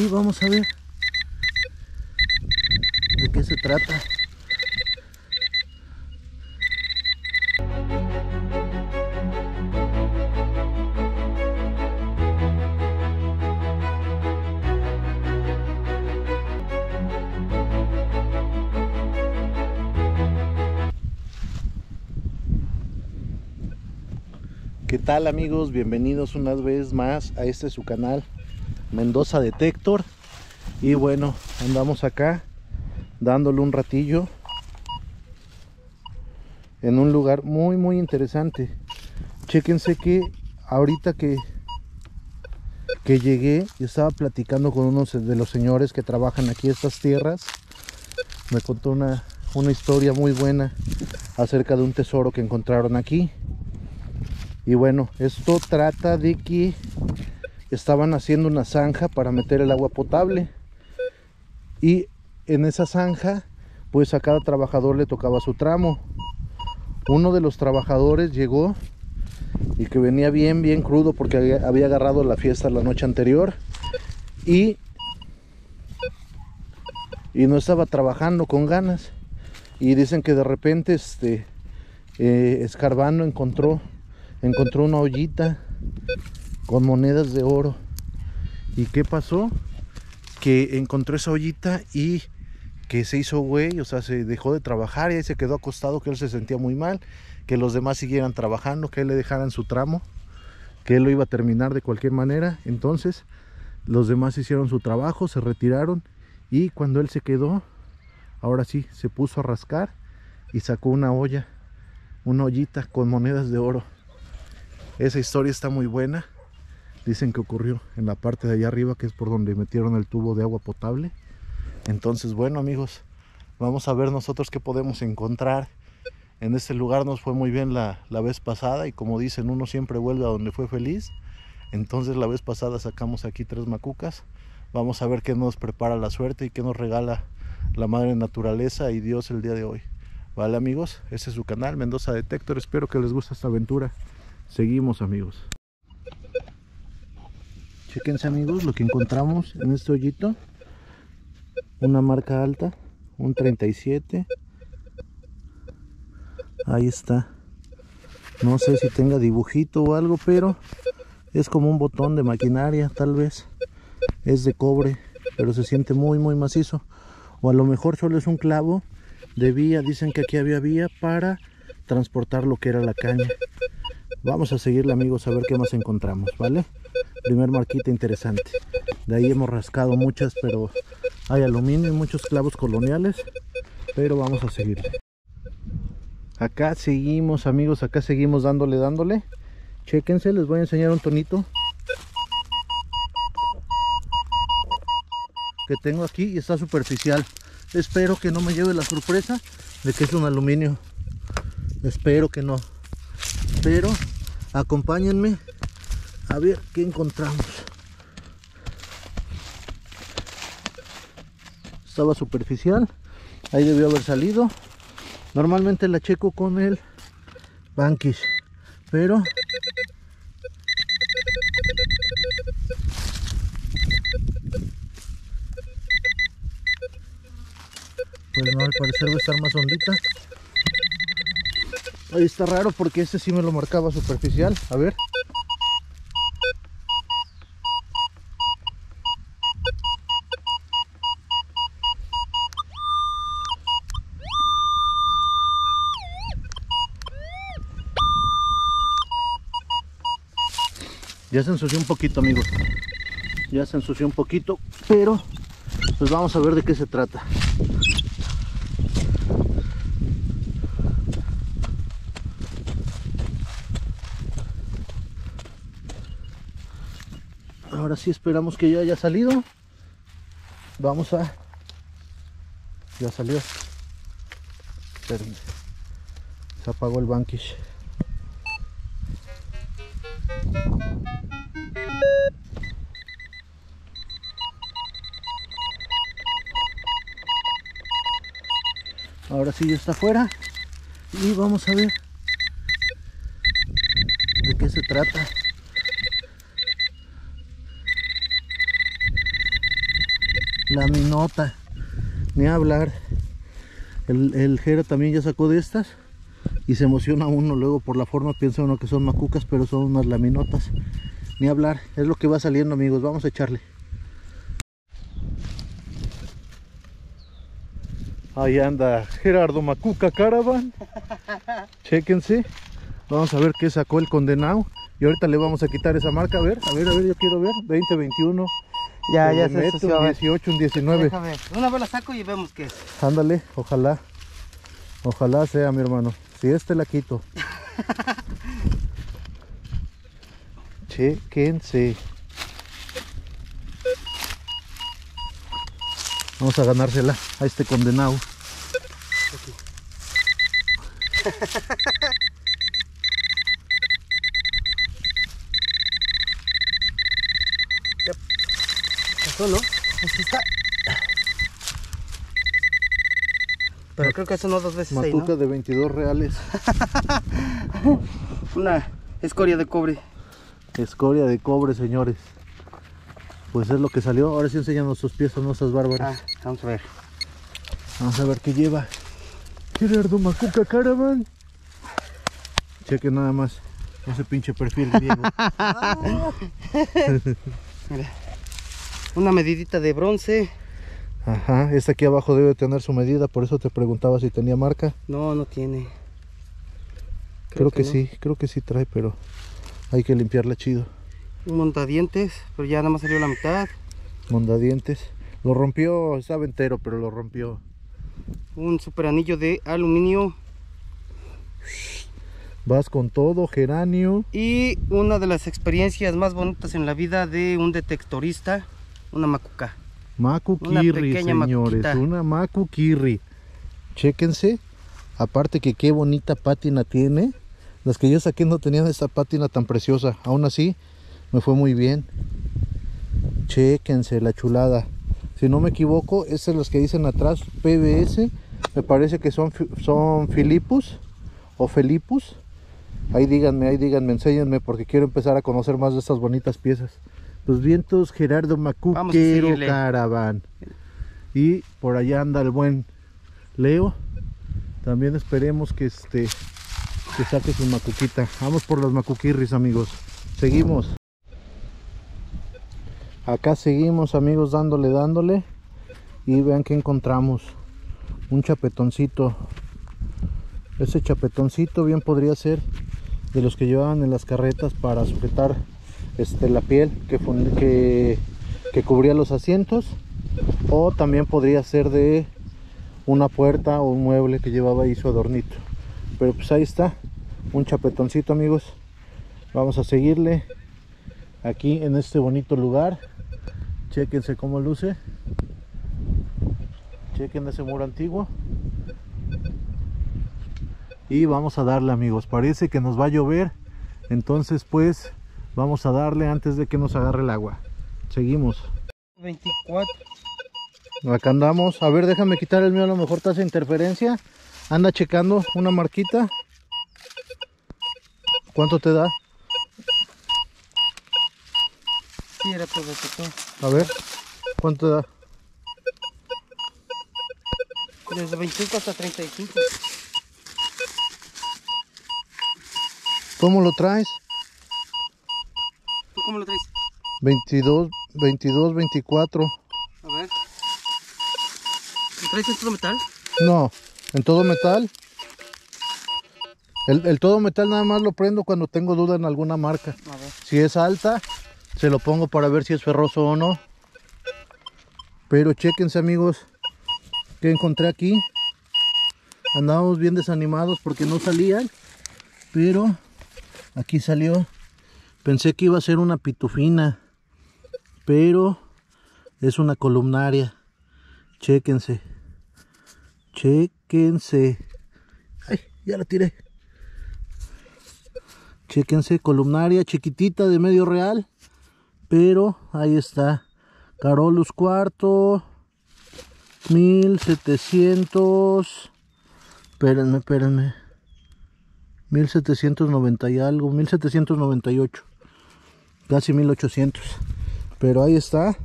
y vamos a ver de qué se trata. ¿Qué tal amigos? Bienvenidos una vez más a este su canal Mendoza Detector. Y bueno, andamos acá dándole un ratillo en un lugar muy muy interesante. Chequense que ahorita que que llegué y estaba platicando con unos de los señores que trabajan aquí estas tierras me contó una, una historia muy buena acerca de un tesoro que encontraron aquí. Y bueno esto trata de que estaban haciendo una zanja para meter el agua potable. Y en esa zanja pues a cada trabajador le tocaba su tramo. Uno de los trabajadores llegó y que venía bien bien crudo porque había, agarrado la fiesta la noche anterior. Y y no estaba trabajando con ganas. Y dicen que de repente este eh, escarbando encontró encontró una ollita con monedas de oro y qué pasó que encontró esa ollita y que se hizo güey, o sea, se dejó de trabajar y ahí se quedó acostado, que él se sentía muy mal, que los demás siguieran trabajando, que él le dejaran su tramo, que él lo iba a terminar de cualquier manera. Entonces, los demás hicieron su trabajo, se retiraron y cuando él se quedó, ahora sí, se puso a rascar y sacó una olla, una ollita con monedas de oro. Esa historia está muy buena. Dicen que ocurrió en la parte de allá arriba, que es por donde metieron el tubo de agua potable. Entonces, bueno amigos, vamos a ver nosotros qué podemos encontrar. En este lugar nos fue muy bien la, la vez pasada y como dicen, uno siempre vuelve a donde fue feliz. Entonces la vez pasada sacamos aquí tres macucas. Vamos a ver qué nos prepara la suerte y qué nos regala la madre naturaleza y Dios el día de hoy. Vale amigos, este es su canal Mendoza Detector. Espero que les guste esta aventura. Seguimos amigos. Chequense amigos lo que encontramos en este hoyito. Una marca alta, un 37. Ahí está. No sé si tenga dibujito o algo, pero es como un botón de maquinaria, tal vez. Es de cobre, pero se siente muy muy macizo. O a lo mejor solo es un clavo de vía. Dicen que aquí había vía para transportar lo que era la caña. Vamos a seguirle amigos a ver qué más encontramos, ¿vale? Primer marquita interesante. De ahí hemos rascado muchas, pero hay aluminio y muchos clavos coloniales. Pero vamos a seguirle. Acá seguimos amigos, acá seguimos dándole, dándole. Chequense, les voy a enseñar un tonito. Que tengo aquí y está superficial. Espero que no me lleve la sorpresa de que es un aluminio. Espero que no. Pero acompáñenme a ver qué encontramos. Estaba superficial, ahí debió haber salido. Normalmente la checo con el Bankish, pero pues no, al parecer va a estar más hondita. Ahí está raro porque este sí me lo marcaba superficial. A ver. Ya se ensució un poquito amigos. Ya se ensució un poquito Pero pues vamos a ver de qué se trata. Ahora sí esperamos que ya haya salido. Vamos a Ya salió. Se apagó el banquish ahora sí ya está afuera y vamos a ver de qué se trata La minota. Ni hablar. El, el Jera también ya sacó de estas. Y se emociona uno luego por la forma. Piensa uno que son macucas, pero son unas laminotas. Ni hablar. Es lo que va saliendo, amigos. Vamos a echarle. Ahí anda Gerardo Macuca Caravan. Chéquense. Vamos a ver qué sacó el condenado. Y ahorita le vamos a quitar esa marca. A ver, a ver, a ver, yo quiero ver. 20, 21. Ya, ya se un ver. 18, un 19. Deja ver. Una vez la saco y vemos qué es. Ándale, ojalá. Ojalá sea, mi hermano. Si este la quito. Chéquense. Vamos a ganársela a este condenado. Pasó, ¿no? Así está. Pero creo que eso no dos veces ahí, Matuca ¿no? de 22 reales. Una escoria de cobre. Escoria de cobre, señores. Pues es lo que salió. Ahora sí enséñanos sus piezas, no esas Ah, bárbaras. vamos a ver. Vamos a ver qué lleva. Gerardo Macuca Caravan. Cheque nada más ese pinche perfil griego. Mira. Una medidita de bronce. Ajá, esta aquí abajo debe tener su medida, por eso te preguntaba si tenía marca. No, no tiene. Creo, que, no. sí, creo que sí trae, pero hay que limpiarla chido. Un montadientes, pero ya nada más salió la mitad. Mondadientes. Lo rompió, estaba entero, pero lo rompió. Un super anillo de aluminio. Vas con todo, geranio. Y una de las experiencias más bonitas en la vida de un detectorista, una macuca. Macu Una Kirri, pequeña señores. macuquita. Una Macu Kirri. Chéquense. Aparte que qué bonita pátina tiene. Las que yo saqué no tenían esta pátina tan preciosa. Aún así, me fue muy bien. Chéquense la chulada. Si no me equivoco, estas son las que dicen atrás PBS. Me parece que son, son Filipus o Felipus. Ahí díganme, ahí díganme, enséñenme porque quiero empezar a conocer más de estas bonitas piezas. Los vientos Gerardo Macuquero. Caravan. Y por allá anda el buen Leo. También esperemos que este que saque su macuquita. Vamos por los macuquirris, amigos. Seguimos. Acá seguimos, amigos, dándole, dándole. Y vean que encontramos. Un chapetoncito. Ese chapetoncito bien podría ser de los que llevaban en las carretas para sujetar este, la piel que, que cubría los asientos. O también podría ser de una puerta o un mueble que llevaba ahí su adornito. Pero pues ahí está, un chapetoncito amigos. Vamos a seguirle aquí en este bonito lugar. Chequense cómo luce. Chequen ese muro antiguo. Y vamos a darle amigos. Parece que nos va a llover. Entonces pues vamos a darle antes de que nos agarre el agua. Seguimos. 24. Acá andamos. A ver, déjame quitar el mío. A lo mejor te hace interferencia. Anda checando una marquita. ¿Cuánto te da? Era todo, todo. A ver. ¿Cuánto da? Desde 25 hasta 35. ¿Cómo lo traes? ¿Tú cómo lo traes? 22, 22, 24. A ver. ¿Lo traes en todo metal? No, en todo metal. El, el todo metal nada más lo prendo cuando tengo duda en alguna marca. A ver. Si es alta, se lo pongo para ver si es ferroso o no. Pero chequense amigos, que encontré aquí. Andábamos bien desanimados porque no salían. Pero aquí salió. Pensé que iba a ser una pitufina. Pero es una columnaria. Chequense. Chequense. Ay, ya la tiré. Chequense, columnaria chiquitita de medio real. Pero ahí está. Carolus cuarto. 1700. Espérenme, espérenme. 1790 y algo. 1798. Casi 1800. Pero ahí está.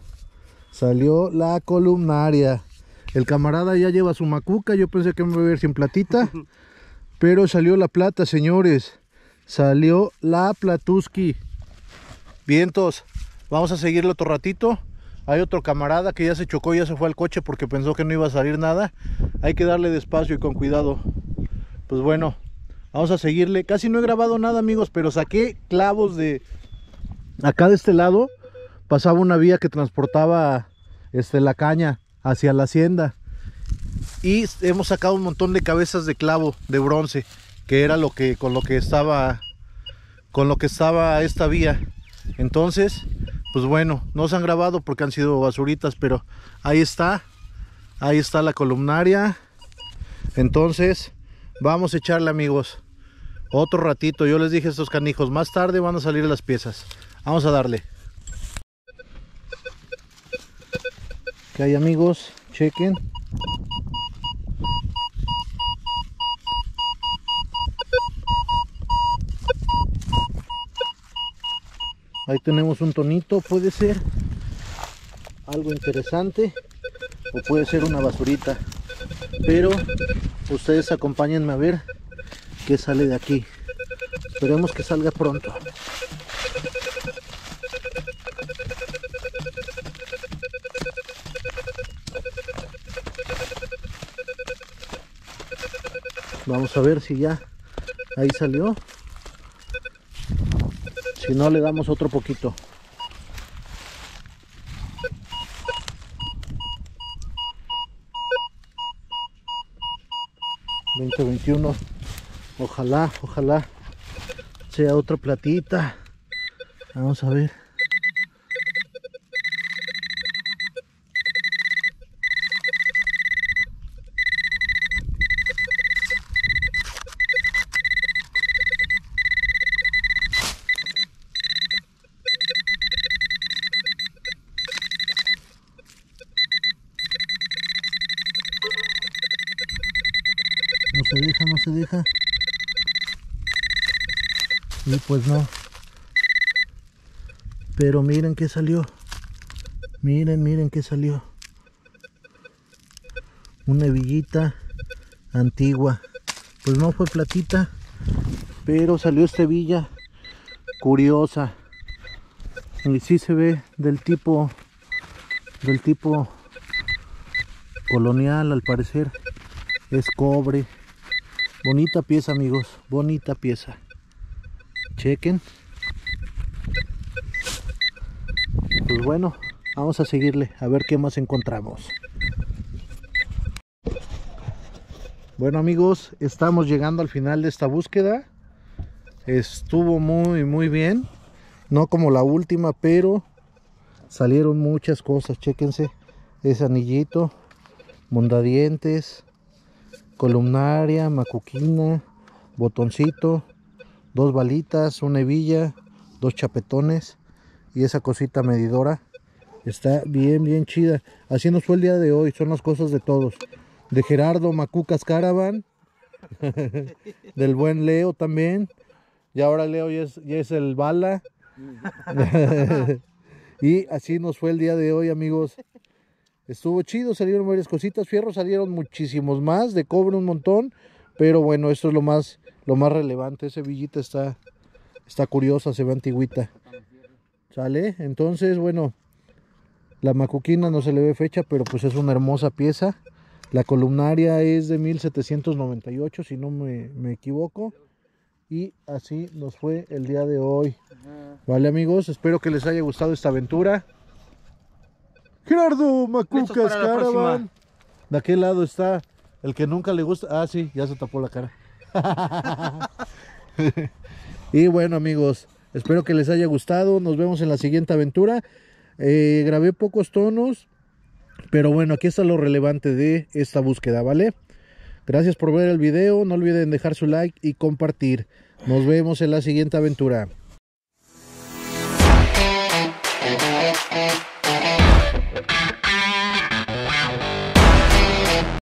Salió la columnaria. El camarada ya lleva su macuca. Yo pensé que me iba a ver sin platita. Pero salió la plata, señores. Salió la platuski. Vientos. Vamos a seguirlo otro ratito. Hay otro camarada que ya se chocó, ya se fue al coche porque pensó que no iba a salir nada. Hay que darle despacio y con cuidado. Pues bueno, vamos a seguirle. Casi no he grabado nada, amigos, pero saqué clavos de... Acá de este lado pasaba una vía que transportaba este, la caña hacia la hacienda. Y hemos sacado un montón de cabezas de clavo de bronce, que era lo que con lo que estaba con lo que estaba esta vía. Entonces, pues bueno, no se han grabado porque han sido basuritas, pero ahí está. Ahí está la columnaria. Entonces, vamos a echarle, amigos. Otro ratito, yo les dije estos canijos, más tarde van a salir las piezas. Vamos a darle. que hay amigos chequen ahí tenemos un tonito puede ser algo interesante o puede ser una basurita. Pero ustedes acompáñenme a ver qué sale de aquí. Esperemos que salga pronto. Vamos a ver si ya ahí salió. Si no, le damos otro poquito. ...2021... Ojalá, ojalá... ...sea otra platita... ...vamos a ver... deja. Y pues no. Pero miren que salió. Miren, miren que salió. Una villita antigua. Pues no fue platita. Pero salió esta villa curiosa. Y sí se ve del tipo del tipo colonial al parecer es cobre Bonita pieza amigos, bonita pieza. Chequen. Pues bueno, vamos a seguirle a ver qué más encontramos. Bueno amigos, estamos llegando al final de esta búsqueda. Estuvo muy muy bien. No como la última, pero salieron muchas cosas. Chequense ese anillito, mondadientes, columnaria, macuquina, botoncito, dos balitas, una hebilla, dos chapetones y esa cosita medidora. Está bien, bien chida. Así nos fue el día de hoy, son las cosas de todos. De Gerardo Macucas Caravan, del buen Leo también. Y ahora Leo ya es, ya es el bala. y así nos fue el día de hoy, amigos. Estuvo chido, salieron varias cositas, fierros salieron muchísimos más, de cobre un montón, pero bueno, esto es lo más, lo más relevante. Ese villita está, está curiosa, se ve antigüita. ¿Sale? Entonces, bueno, la macuquina no se le ve fecha, pero pues es una hermosa pieza. La columnaria es de 1798, si no me, me equivoco. Y así nos fue el día de hoy. Vale amigos, espero que les haya gustado esta aventura. Gerardo Macucas Caravan. De aquel lado está el que nunca le gusta. Ah, sí, ya se tapó la cara. y bueno, amigos, espero que les haya gustado. Nos vemos en la siguiente aventura. Eh, grabé pocos tonos, pero bueno, aquí está lo relevante de esta búsqueda, ¿vale? Gracias por ver el video. No olviden dejar su like y compartir. Nos vemos en la siguiente aventura.